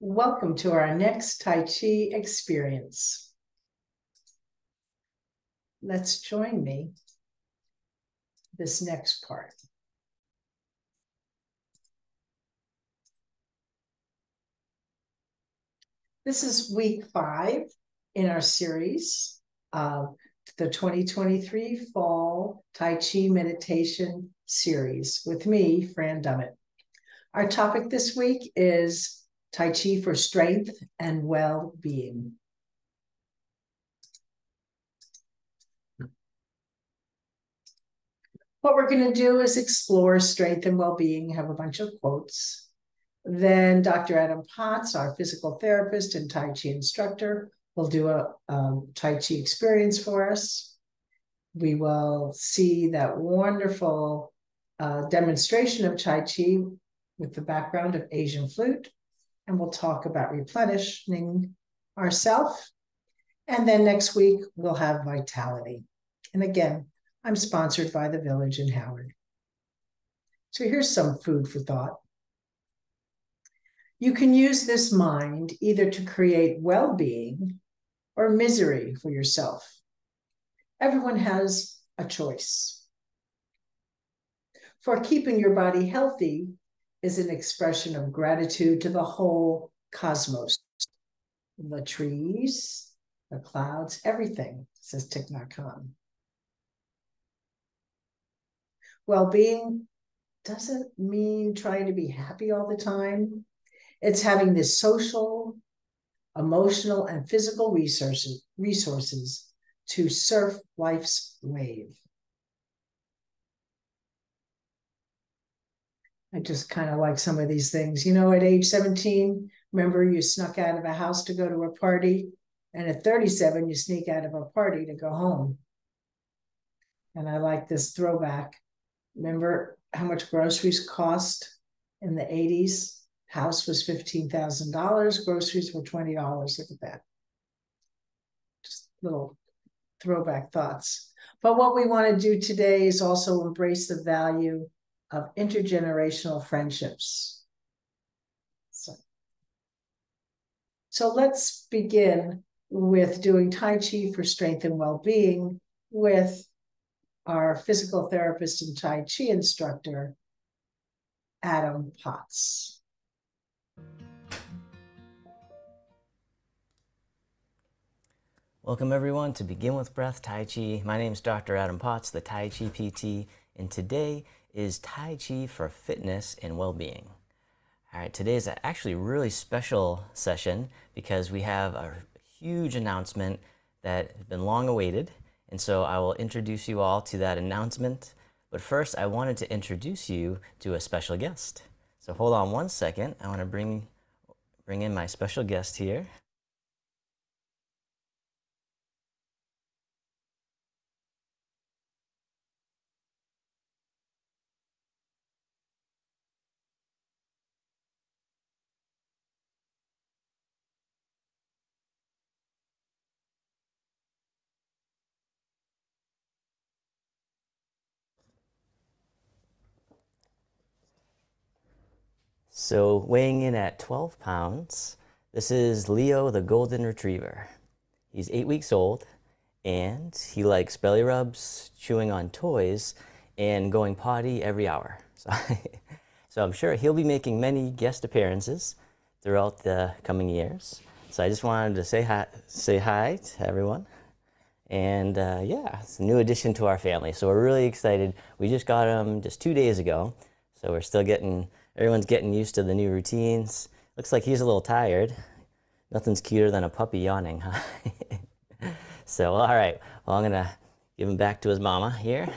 Welcome to our next Tai Chi experience. Let's join me this next part. This is week five in our series of the 2023 Fall Tai Chi Meditation Series with me, Fran Dummett. Our topic this week is Tai Chi for strength and well being. What we're going to do is explore strength and well being, have a bunch of quotes. Then Dr. Adam Potts, our physical therapist and Tai Chi instructor, will do a um, Tai Chi experience for us. We will see that wonderful uh, demonstration of Tai Chi with the background of Asian flute and we'll talk about replenishing ourself. And then next week, we'll have vitality. And again, I'm sponsored by the Village in Howard. So here's some food for thought. You can use this mind either to create well being or misery for yourself. Everyone has a choice. For keeping your body healthy, is an expression of gratitude to the whole cosmos the trees, the clouds, everything, says Thich Nhat Hanh. Well being doesn't mean trying to be happy all the time. It's having the social, emotional, and physical resources, resources to surf life's wave. I just kind of like some of these things. You know, at age 17, remember you snuck out of a house to go to a party, and at 37, you sneak out of a party to go home. And I like this throwback. Remember how much groceries cost in the 80s? House was $15,000, groceries were $20. Look at that. Just little throwback thoughts. But what we want to do today is also embrace the value of intergenerational friendships. So, so let's begin with doing Tai Chi for strength and well being with our physical therapist and Tai Chi instructor, Adam Potts. Welcome, everyone, to Begin with Breath Tai Chi. My name is Dr. Adam Potts, the Tai Chi PT, and today is Tai Chi for fitness and well-being. All right, today is actually a really special session because we have a huge announcement that has been long awaited. And so I will introduce you all to that announcement. But first, I wanted to introduce you to a special guest. So hold on one second. I want to bring, bring in my special guest here. So weighing in at 12 pounds, this is Leo the Golden Retriever. He's eight weeks old and he likes belly rubs, chewing on toys, and going potty every hour. So, so I'm sure he'll be making many guest appearances throughout the coming years. So I just wanted to say hi, say hi to everyone. And uh, yeah, it's a new addition to our family. So we're really excited. We just got him just two days ago. So we're still getting Everyone's getting used to the new routines. Looks like he's a little tired. Nothing's cuter than a puppy yawning, huh? so, all right. Well, I'm going to give him back to his mama here.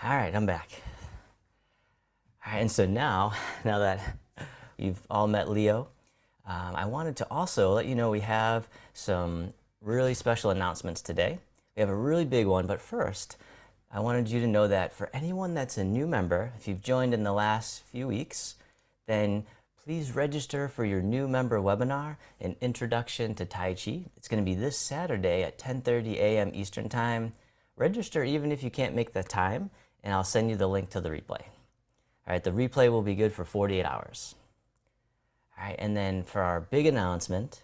All right, I'm back. All right, and so now, now that you've all met Leo, um, I wanted to also let you know we have some really special announcements today. We have a really big one, but first, I wanted you to know that for anyone that's a new member, if you've joined in the last few weeks, then please register for your new member webinar, an introduction to Tai Chi. It's going to be this Saturday at 10:30 a.m. Eastern Time. Register even if you can't make the time, and I'll send you the link to the replay. All right, the replay will be good for 48 hours. All right, and then for our big announcement,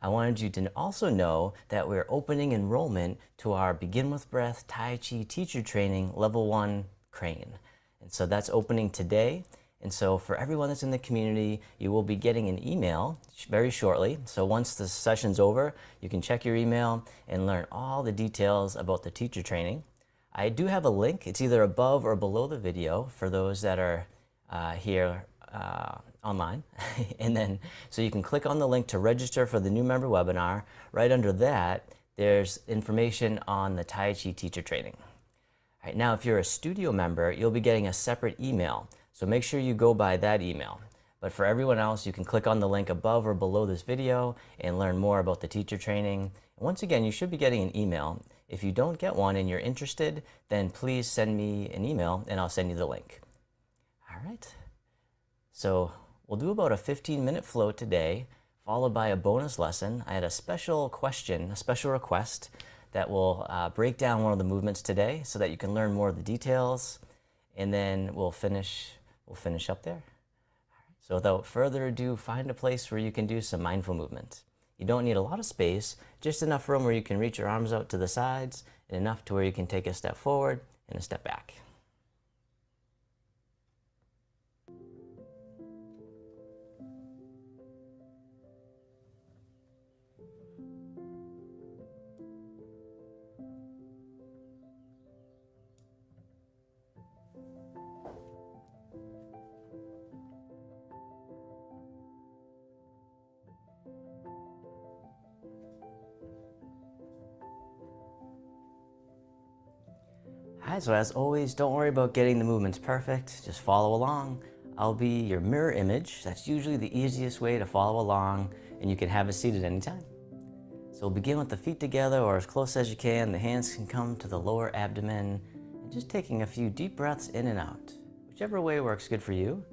I wanted you to also know that we're opening enrollment to our Begin with Breath Tai Chi teacher training level one crane. And so that's opening today. And so for everyone that's in the community, you will be getting an email very shortly. So once the session's over, you can check your email and learn all the details about the teacher training. I do have a link. It's either above or below the video for those that are uh, here uh, online. and then, so you can click on the link to register for the new member webinar. Right under that, there's information on the Tai Chi teacher training. All right, now, if you're a studio member, you'll be getting a separate email. So make sure you go by that email. But for everyone else, you can click on the link above or below this video and learn more about the teacher training. Once again, you should be getting an email. If you don't get one and you're interested, then please send me an email and I'll send you the link. All right. So we'll do about a 15 minute flow today, followed by a bonus lesson. I had a special question, a special request that will uh, break down one of the movements today so that you can learn more of the details. And then we'll finish, we'll finish up there. So without further ado, find a place where you can do some mindful movement. You don't need a lot of space, just enough room where you can reach your arms out to the sides and enough to where you can take a step forward and a step back. So as always, don't worry about getting the movements perfect. Just follow along. I'll be your mirror image. That's usually the easiest way to follow along, and you can have a seat at any time. So we'll begin with the feet together or as close as you can. The hands can come to the lower abdomen, and just taking a few deep breaths in and out. Whichever way works good for you.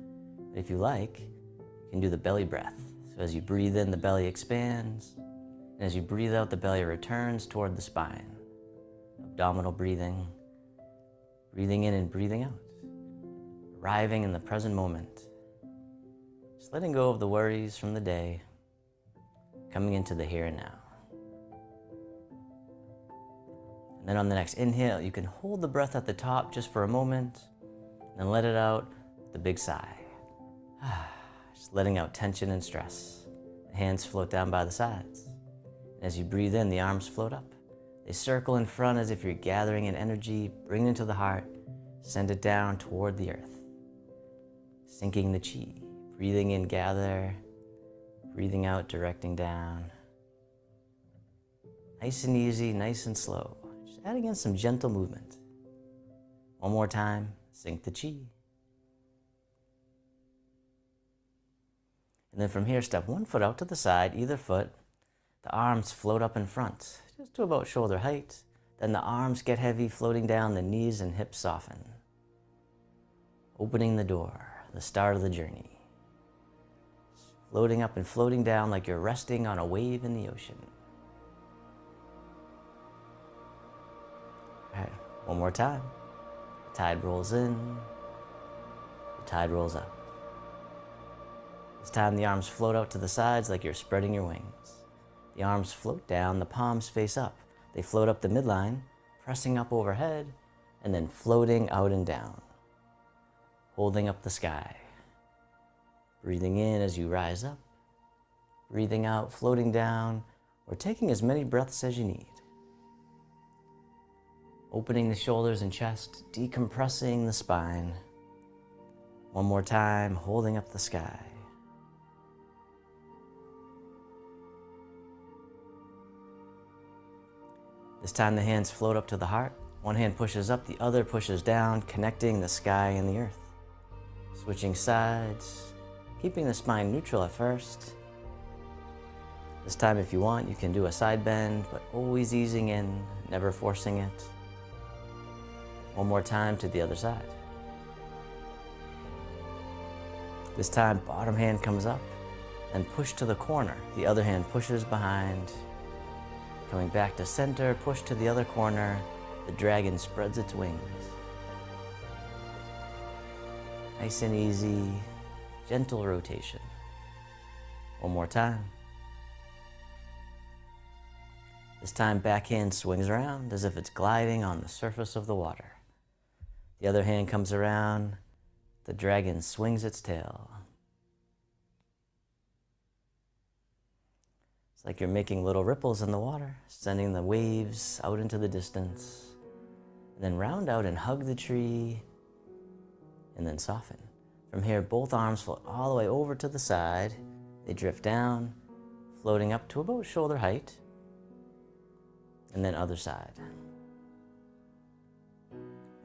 If you like, you can do the belly breath. So as you breathe in, the belly expands, and as you breathe out, the belly returns toward the spine. Abdominal breathing breathing in and breathing out, arriving in the present moment, just letting go of the worries from the day, coming into the here and now. And then on the next inhale, you can hold the breath at the top just for a moment, and let it out with a big sigh. Just letting out tension and stress. The hands float down by the sides. And as you breathe in, the arms float up. Circle in front as if you're gathering an energy, bring it into the heart, send it down toward the earth. Sinking the chi, breathing in, gather, breathing out, directing down. Nice and easy, nice and slow. Just adding in some gentle movement. One more time, sink the chi. And then from here, step one foot out to the side, either foot. The arms float up in front just to about shoulder height. Then the arms get heavy, floating down, the knees and hips soften. Opening the door, the start of the journey. Floating up and floating down like you're resting on a wave in the ocean. All right, one more time. The tide rolls in, the tide rolls out. This time the arms float out to the sides like you're spreading your wings. The arms float down, the palms face up. They float up the midline, pressing up overhead, and then floating out and down, holding up the sky. Breathing in as you rise up, breathing out, floating down, or taking as many breaths as you need. Opening the shoulders and chest, decompressing the spine. One more time, holding up the sky. This time the hands float up to the heart. One hand pushes up, the other pushes down, connecting the sky and the earth. Switching sides, keeping the spine neutral at first. This time, if you want, you can do a side bend, but always easing in, never forcing it. One more time to the other side. This time, bottom hand comes up and push to the corner. The other hand pushes behind. Coming back to center, push to the other corner. The dragon spreads its wings. Nice and easy, gentle rotation. One more time. This time, back hand swings around as if it's gliding on the surface of the water. The other hand comes around. The dragon swings its tail. It's like you're making little ripples in the water, sending the waves out into the distance. And then round out and hug the tree, and then soften. From here, both arms float all the way over to the side. They drift down, floating up to about shoulder height, and then other side.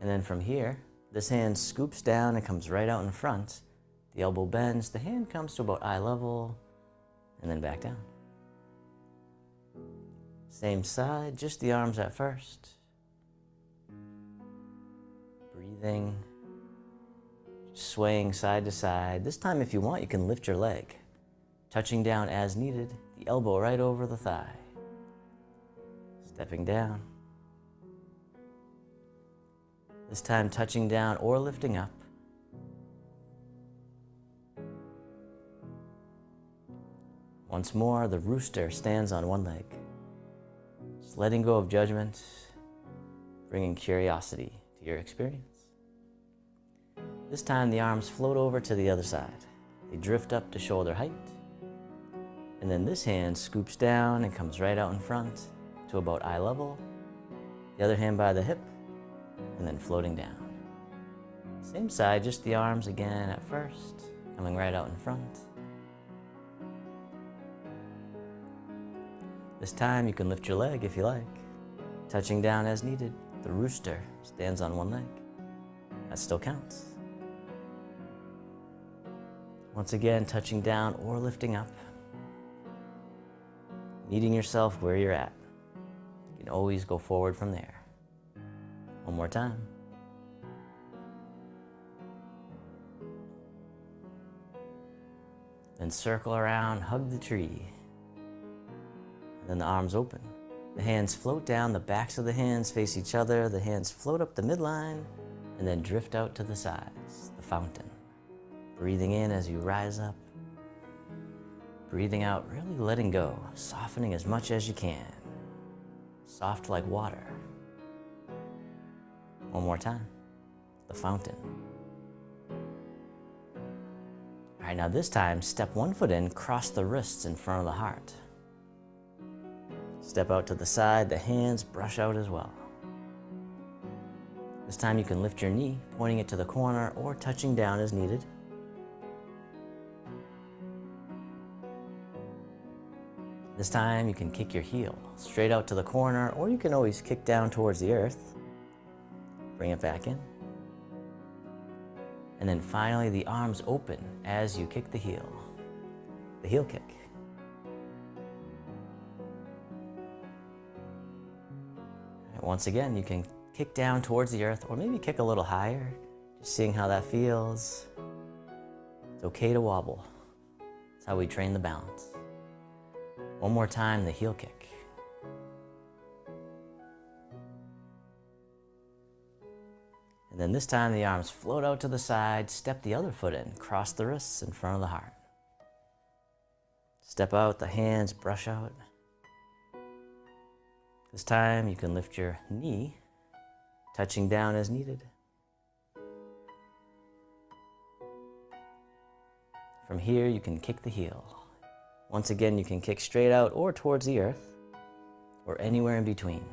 And then from here, this hand scoops down and comes right out in front. The elbow bends, the hand comes to about eye level, and then back down. Same side, just the arms at first. Breathing, swaying side to side. This time, if you want, you can lift your leg, touching down as needed, the elbow right over the thigh. Stepping down. This time, touching down or lifting up. Once more, the rooster stands on one leg letting go of judgment, bringing curiosity to your experience. This time the arms float over to the other side. They drift up to shoulder height. And then this hand scoops down and comes right out in front to about eye level. The other hand by the hip, and then floating down. Same side, just the arms again at first, coming right out in front. This time you can lift your leg if you like, touching down as needed. The rooster stands on one leg. That still counts. Once again, touching down or lifting up. Meeting yourself where you're at. You can always go forward from there. One more time. Then circle around, hug the tree. Then the arms open. The hands float down, the backs of the hands face each other, the hands float up the midline, and then drift out to the sides, the fountain. Breathing in as you rise up. Breathing out, really letting go, softening as much as you can. Soft like water. One more time. The fountain. All right, now this time, step one foot in, cross the wrists in front of the heart. Step out to the side, the hands brush out as well. This time you can lift your knee, pointing it to the corner or touching down as needed. This time you can kick your heel straight out to the corner or you can always kick down towards the earth. Bring it back in. And then finally the arms open as you kick the heel. The heel kick. Once again, you can kick down towards the earth or maybe kick a little higher, just seeing how that feels. It's okay to wobble. That's how we train the balance. One more time, the heel kick. And then this time the arms float out to the side, step the other foot in, cross the wrists in front of the heart. Step out, the hands brush out. This time you can lift your knee, touching down as needed. From here, you can kick the heel. Once again, you can kick straight out or towards the earth, or anywhere in between.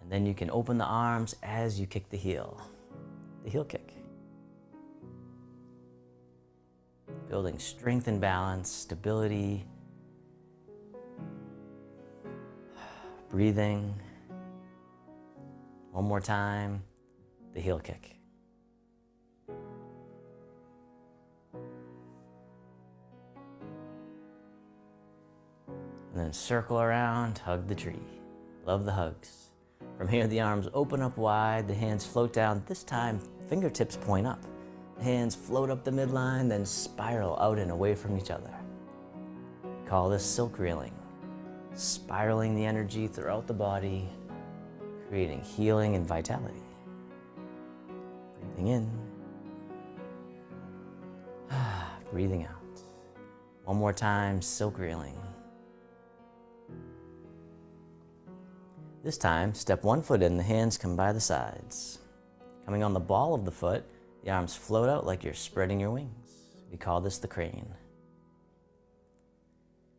And then you can open the arms as you kick the heel, the heel kick. Building strength and balance, stability, breathing. One more time, the heel kick. And then circle around, hug the tree. Love the hugs. From here, the arms open up wide, the hands float down. This time, fingertips point up. Hands float up the midline, then spiral out and away from each other. We call this silk reeling. Spiraling the energy throughout the body, creating healing and vitality. Breathing in, breathing out. One more time, silk reeling. This time, step one foot in, the hands come by the sides. Coming on the ball of the foot, the arms float out like you're spreading your wings. We call this the crane.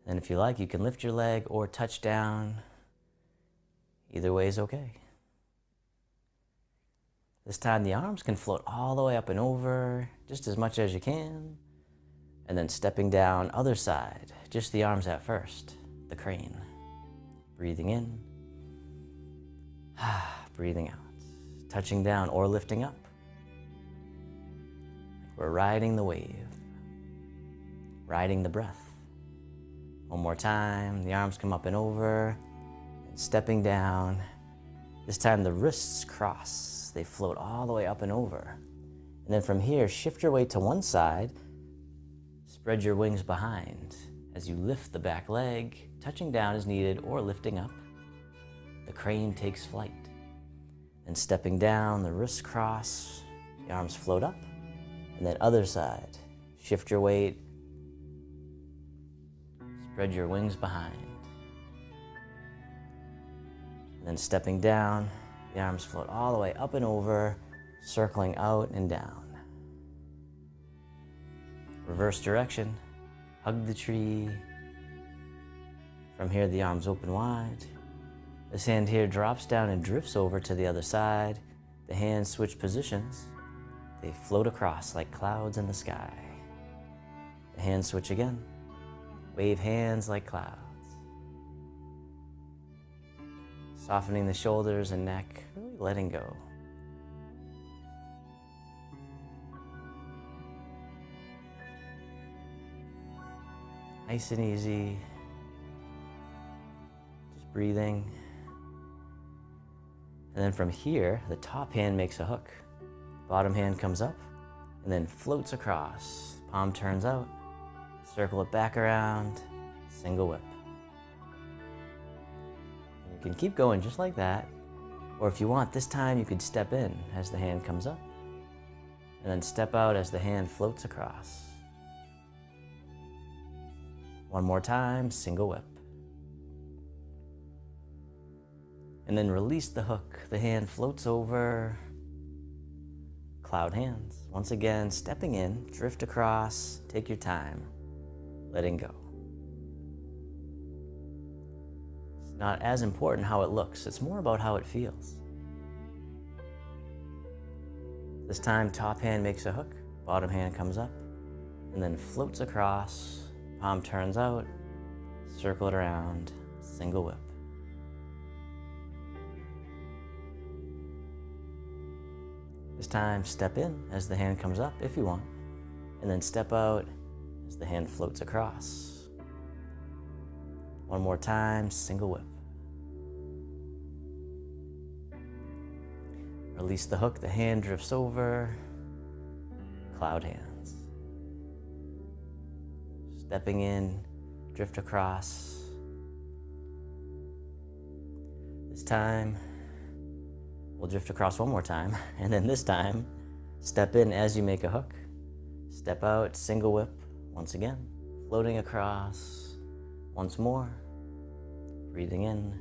And if you like, you can lift your leg or touch down. Either way is okay. This time the arms can float all the way up and over, just as much as you can. And then stepping down, other side, just the arms at first, the crane. Breathing in, breathing out, touching down or lifting up. We're riding the wave, riding the breath. One more time, the arms come up and over, and stepping down. This time the wrists cross, they float all the way up and over. And then from here, shift your weight to one side, spread your wings behind as you lift the back leg, touching down as needed or lifting up. The crane takes flight. And stepping down, the wrists cross, the arms float up, and then other side. Shift your weight, spread your wings behind. And then stepping down, the arms float all the way up and over, circling out and down. Reverse direction, hug the tree. From here, the arms open wide. This hand here drops down and drifts over to the other side. The hands switch positions. They float across like clouds in the sky. The hands switch again. Wave hands like clouds. Softening the shoulders and neck, really letting go. Nice and easy. Just breathing. And then from here, the top hand makes a hook. Bottom hand comes up and then floats across. Palm turns out, circle it back around, single whip. And you can keep going just like that. Or if you want, this time you could step in as the hand comes up and then step out as the hand floats across. One more time, single whip. And then release the hook. The hand floats over, cloud hands. Once again, stepping in, drift across, take your time, letting go. It's not as important how it looks, it's more about how it feels. This time, top hand makes a hook, bottom hand comes up, and then floats across, palm turns out, circle it around, single whip. This time, step in as the hand comes up if you want, and then step out as the hand floats across. One more time, single whip. Release the hook, the hand drifts over, cloud hands. Stepping in, drift across. This time, We'll drift across one more time, and then this time, step in as you make a hook. Step out, single whip, once again. Floating across, once more. Breathing in,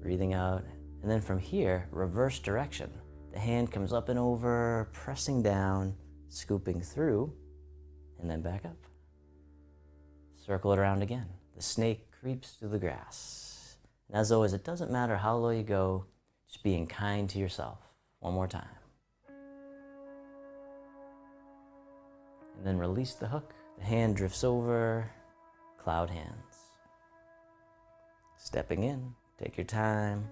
breathing out. And then from here, reverse direction. The hand comes up and over, pressing down, scooping through, and then back up. Circle it around again. The snake creeps through the grass. And as always, it doesn't matter how low you go, just being kind to yourself. One more time. And then release the hook. The hand drifts over, cloud hands. Stepping in, take your time,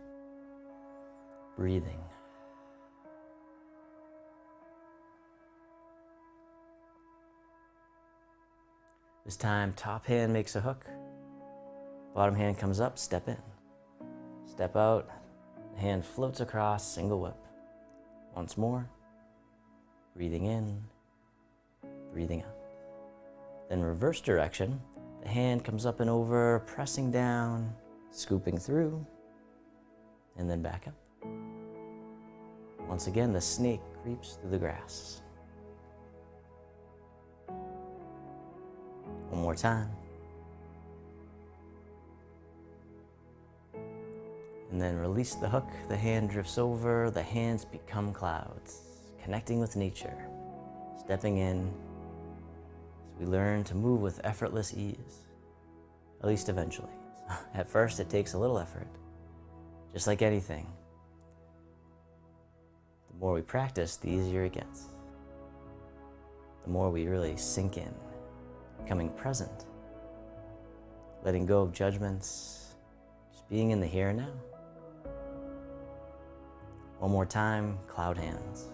breathing. This time, top hand makes a hook, bottom hand comes up, step in. Step out, hand floats across, single whip. Once more, breathing in, breathing out. Then reverse direction, the hand comes up and over, pressing down, scooping through, and then back up. Once again, the snake creeps through the grass. One more time. And then release the hook, the hand drifts over, the hands become clouds, connecting with nature, stepping in we learn to move with effortless ease, at least eventually. At first, it takes a little effort, just like anything. The more we practice, the easier it gets. The more we really sink in, becoming present, letting go of judgments, just being in the here and now. One more time, cloud hands.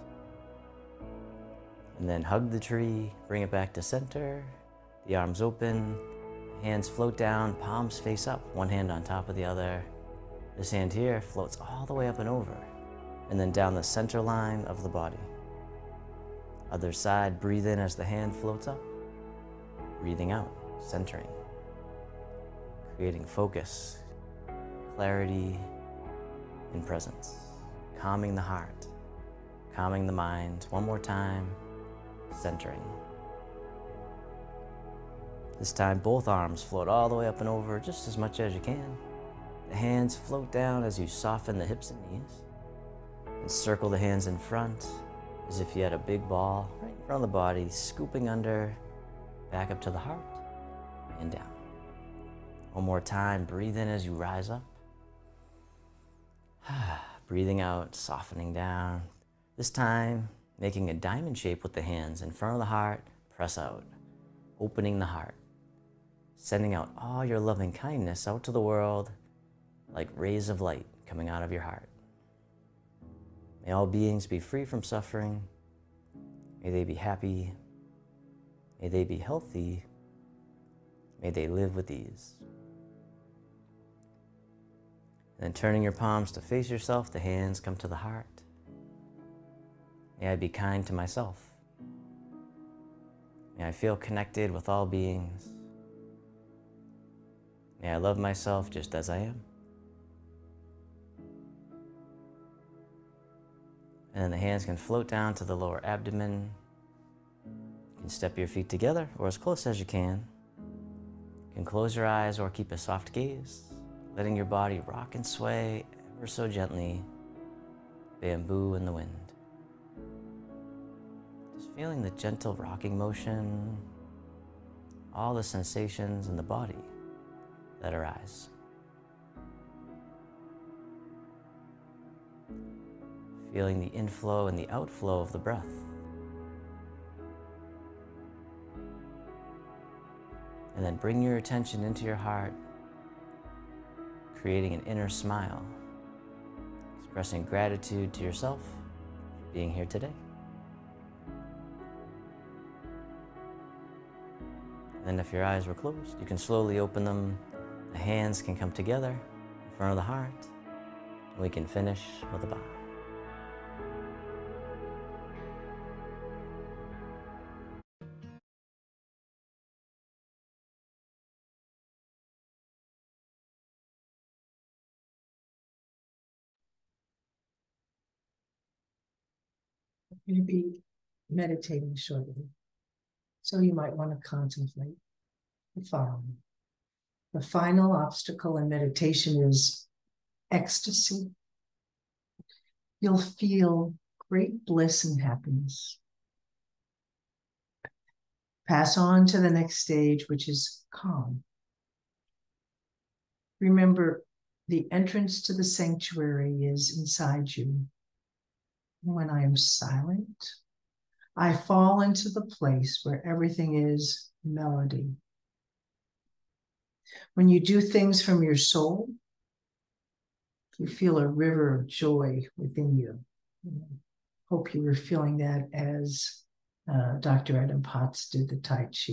And then hug the tree, bring it back to center, the arms open, hands float down, palms face up, one hand on top of the other. This hand here floats all the way up and over, and then down the center line of the body. Other side, breathe in as the hand floats up, breathing out, centering, creating focus, clarity, and presence calming the heart, calming the mind. One more time, centering. This time, both arms float all the way up and over just as much as you can. The hands float down as you soften the hips and knees. And circle the hands in front as if you had a big ball right in front of the body, scooping under, back up to the heart, and down. One more time, breathe in as you rise up. Breathing out, softening down. This time, making a diamond shape with the hands in front of the heart, press out, opening the heart, sending out all your loving kindness out to the world like rays of light coming out of your heart. May all beings be free from suffering. May they be happy. May they be healthy. May they live with ease. And then turning your palms to face yourself, the hands come to the heart. May I be kind to myself. May I feel connected with all beings. May I love myself just as I am. And then the hands can float down to the lower abdomen. You can step your feet together or as close as you can. You can close your eyes or keep a soft gaze letting your body rock and sway ever so gently, bamboo in the wind. Just feeling the gentle rocking motion, all the sensations in the body that arise. Feeling the inflow and the outflow of the breath. And then bring your attention into your heart creating an inner smile, expressing gratitude to yourself for being here today. And if your eyes were closed, you can slowly open them. The hands can come together in front of the heart. We can finish with a bow. to be meditating shortly. So you might want to contemplate the following. The final obstacle in meditation is ecstasy. You'll feel great bliss and happiness. Pass on to the next stage, which is calm. Remember, the entrance to the sanctuary is inside you when I am silent, I fall into the place where everything is melody. When you do things from your soul, you feel a river of joy within you. Hope you were feeling that as uh, Dr. Adam Potts did the Tai Chi.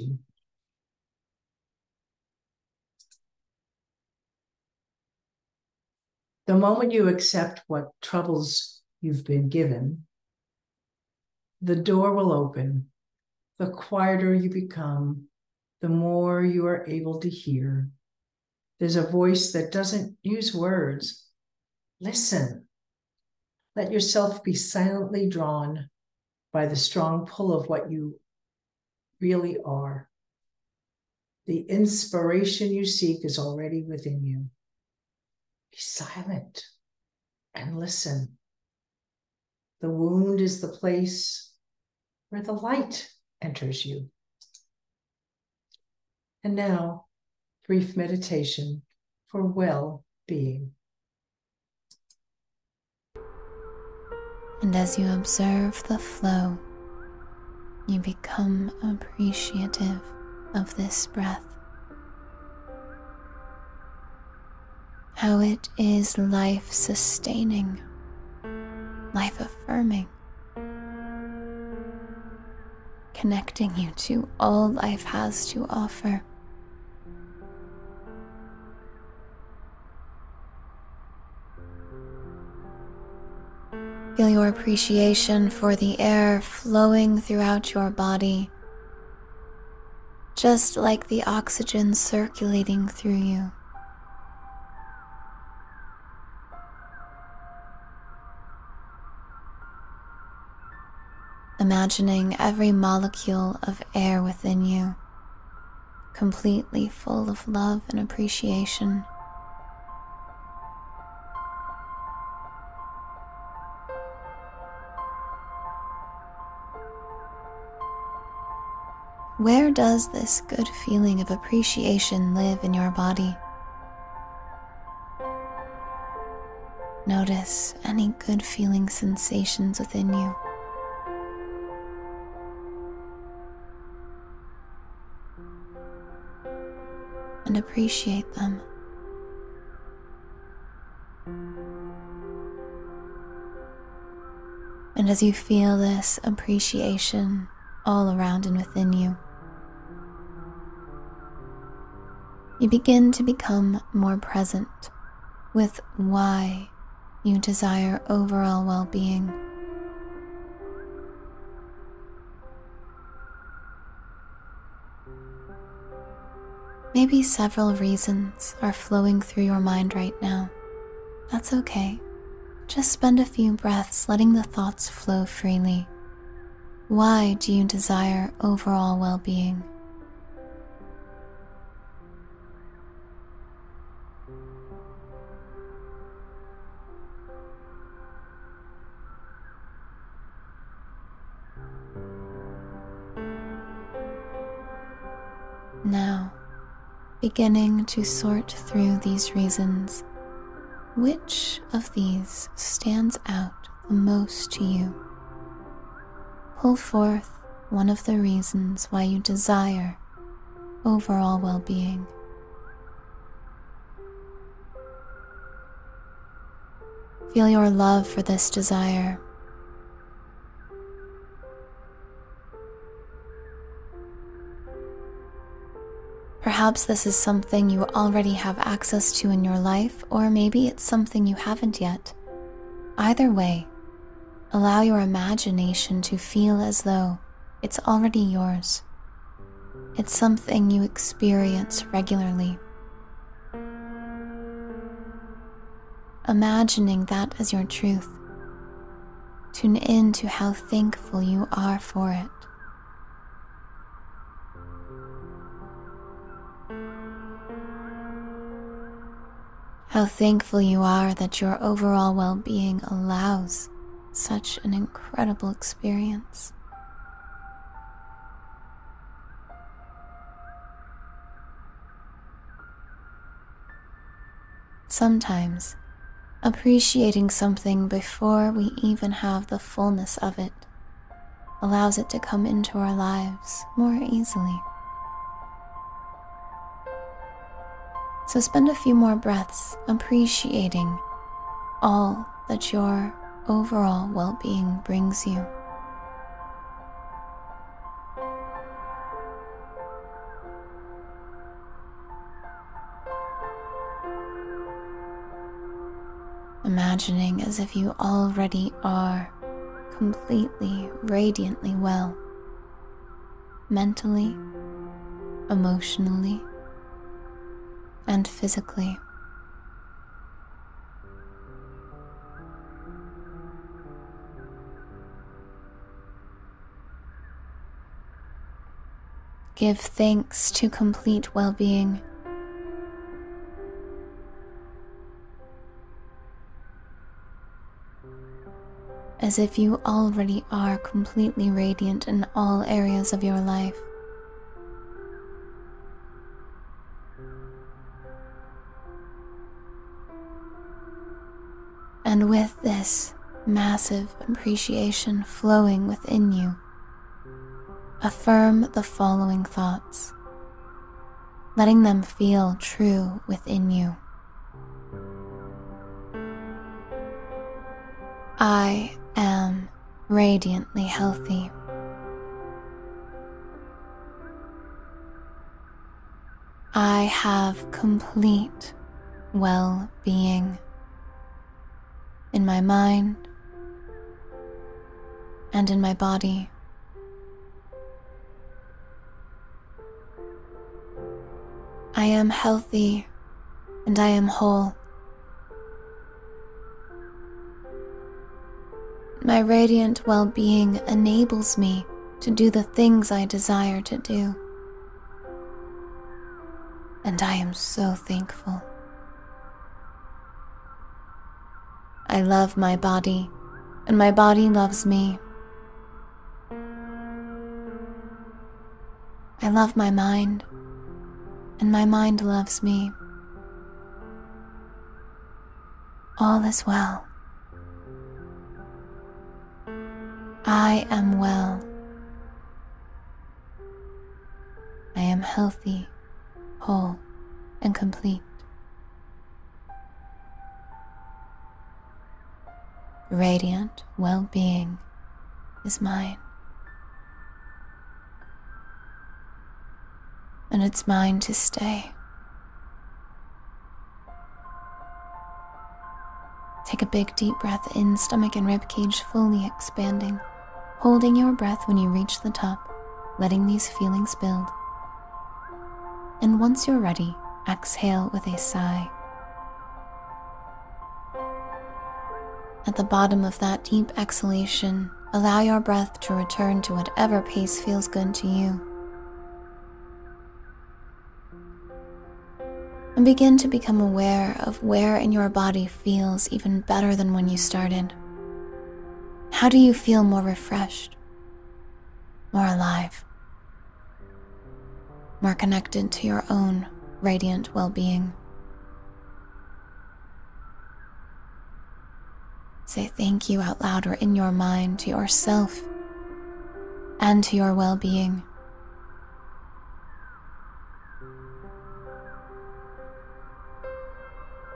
The moment you accept what troubles you've been given, the door will open. The quieter you become, the more you are able to hear. There's a voice that doesn't use words. Listen. Let yourself be silently drawn by the strong pull of what you really are. The inspiration you seek is already within you. Be silent and listen. The wound is the place where the light enters you. And now, brief meditation for well being. And as you observe the flow, you become appreciative of this breath. How it is life sustaining, life affirming, connecting you to all life has to offer. Feel your appreciation for the air flowing throughout your body, just like the oxygen circulating through you. Imagining every molecule of air within you completely full of love and appreciation. Where does this good feeling of appreciation live in your body? Notice any good feeling sensations within you. And appreciate them. And as you feel this appreciation all around and within you, you begin to become more present with why you desire overall well being. Maybe several reasons are flowing through your mind right now. That's okay. Just spend a few breaths letting the thoughts flow freely. Why do you desire overall well being? Beginning to sort through these reasons, which of these stands out the most to you? Pull forth one of the reasons why you desire overall well being. Feel your love for this desire Perhaps this is something you already have access to in your life, or maybe it's something you haven't yet. Either way, allow your imagination to feel as though it's already yours. It's something you experience regularly. Imagining that as your truth, tune in to how thankful you are for it. How thankful you are that your overall well being allows such an incredible experience. Sometimes, appreciating something before we even have the fullness of it allows it to come into our lives more easily. So spend a few more breaths appreciating all that your overall well being brings you. imagining as if you already are completely, radiantly well, mentally, emotionally, and physically. Give thanks to complete well being. As if you already are completely radiant in all areas of your life. And with this massive appreciation flowing within you, affirm the following thoughts, letting them feel true within you. I am radiantly healthy. I have complete well being in my mind and in my body. I am healthy and I am whole. My radiant well being enables me to do the things I desire to do. And I am so thankful. I love my body, and my body loves me. I love my mind and my mind loves me. All is well. I am well. I am healthy, whole, and complete. Radiant well being is mine. and it's mine to stay. Take a big deep breath in, stomach and ribcage fully expanding, holding your breath when you reach the top, letting these feelings build. And once you're ready, exhale with a sigh. At the bottom of that deep exhalation, allow your breath to return to whatever pace feels good to you. and begin to become aware of where in your body feels even better than when you started. How do you feel more refreshed, more alive, more connected to your own radiant well being? Say thank you out loud or in your mind to yourself and to your well being.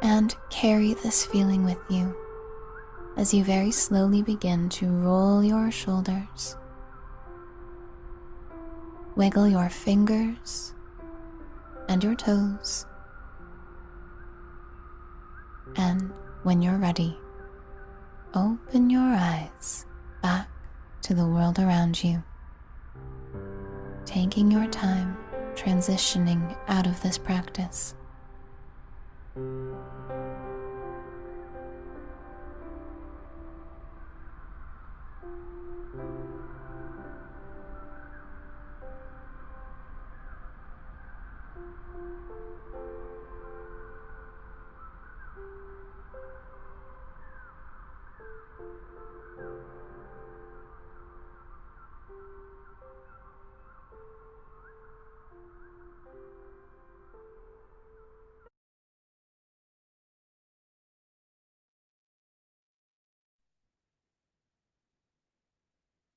and carry this feeling with you as you very slowly begin to roll your shoulders, wiggle your fingers and your toes, and when you're ready, open your eyes back to the world around you, taking your time transitioning out of this practice.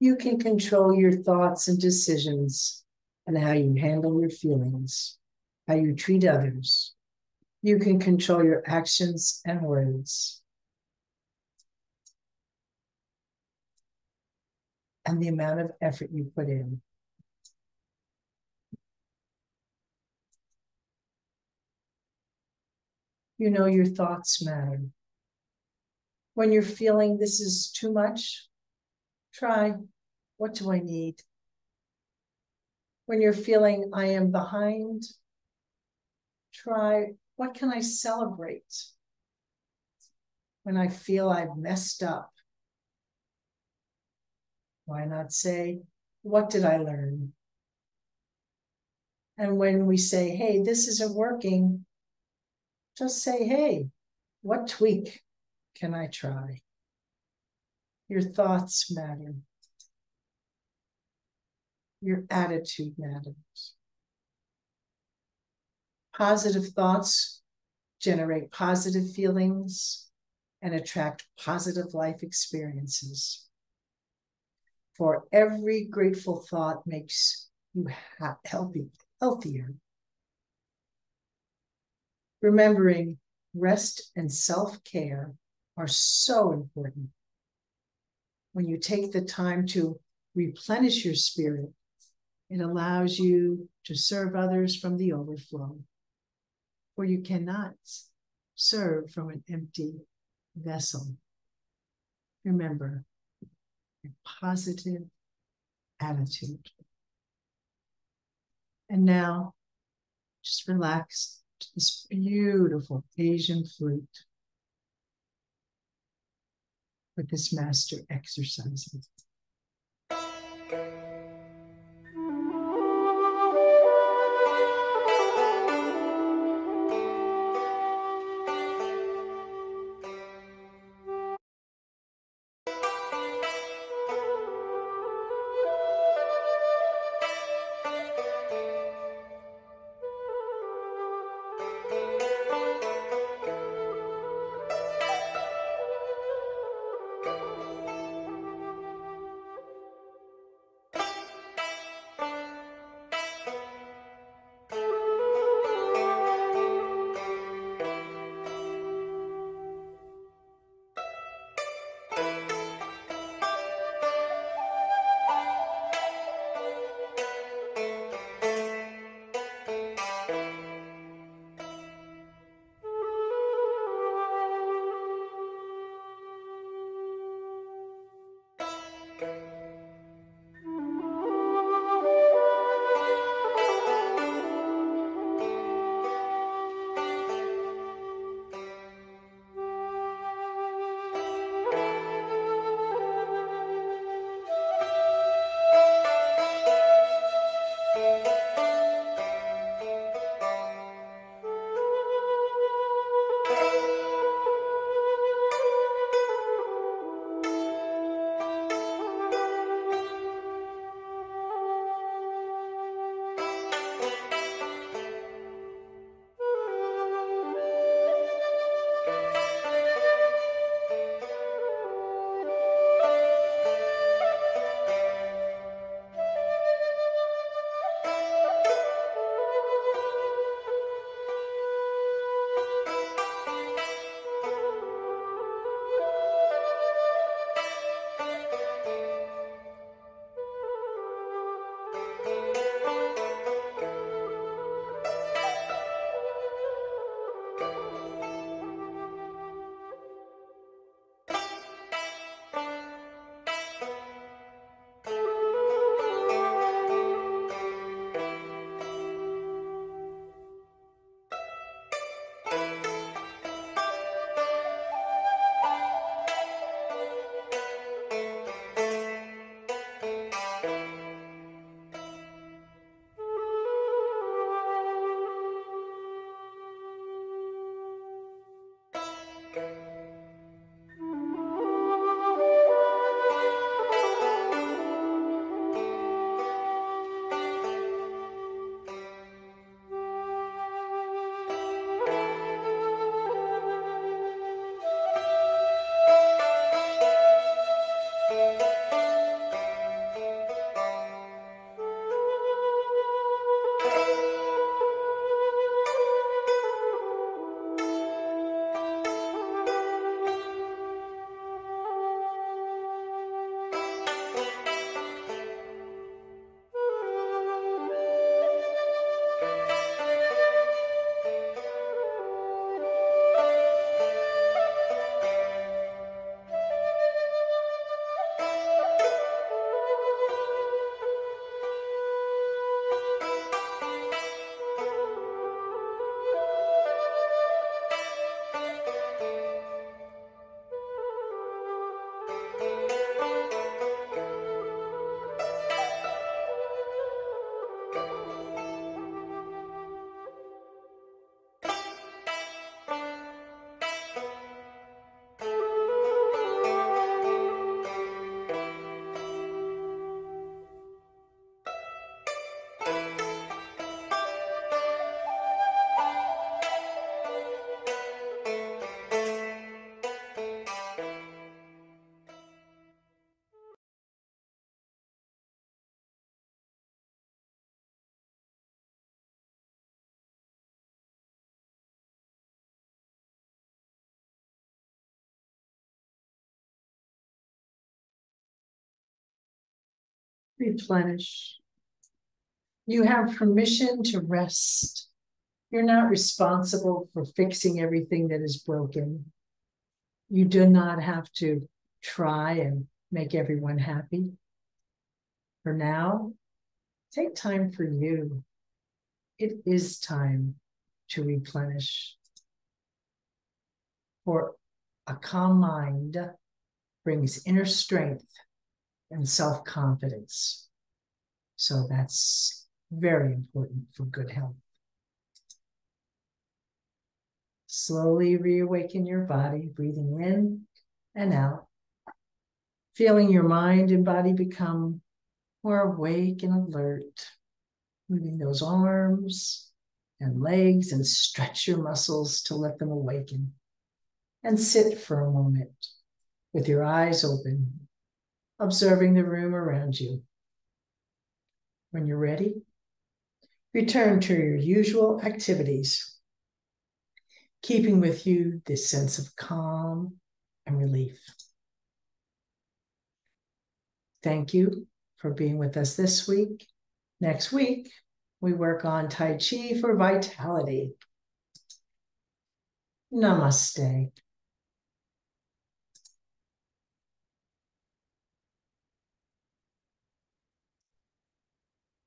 You can control your thoughts and decisions and how you handle your feelings, how you treat others. You can control your actions and words. And the amount of effort you put in. You know your thoughts matter. When you're feeling this is too much, try what do I need? When you're feeling I am behind, try what can I celebrate? When I feel I've messed up, why not say, what did I learn? And when we say, hey, this isn't working, just say, hey, what tweak can I try? Your thoughts matter. Your attitude matters. Positive thoughts generate positive feelings and attract positive life experiences. For every grateful thought makes you healthy, healthier. Remembering rest and self care are so important. When you take the time to replenish your spirit, it allows you to serve others from the overflow. For you cannot serve from an empty vessel. Remember, a positive attitude. And now, just relax to this beautiful Asian flute with this master exercises. Replenish. You have permission to rest. You're not responsible for fixing everything that is broken. You do not have to try and make everyone happy. For now, take time for you. It is time to replenish. For a calm mind brings inner strength and self confidence. So that's very important for good health. Slowly reawaken your body, breathing in and out, feeling your mind and body become more awake and alert, moving those arms and legs and stretch your muscles to let them awaken. And sit for a moment with your eyes open, observing the room around you. When you're ready, return to your usual activities, keeping with you this sense of calm and relief. Thank you for being with us this week. Next week, we work on Tai Chi for vitality. Namaste.